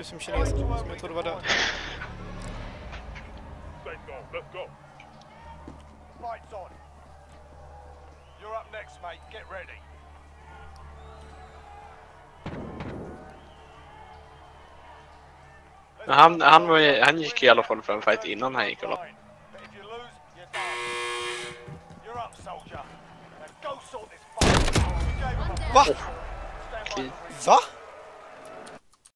ut som kinesen, som jag trodde var död. Han, han, var, ju- han gick i alla fall för en fight innan han gick och la. Va? Va?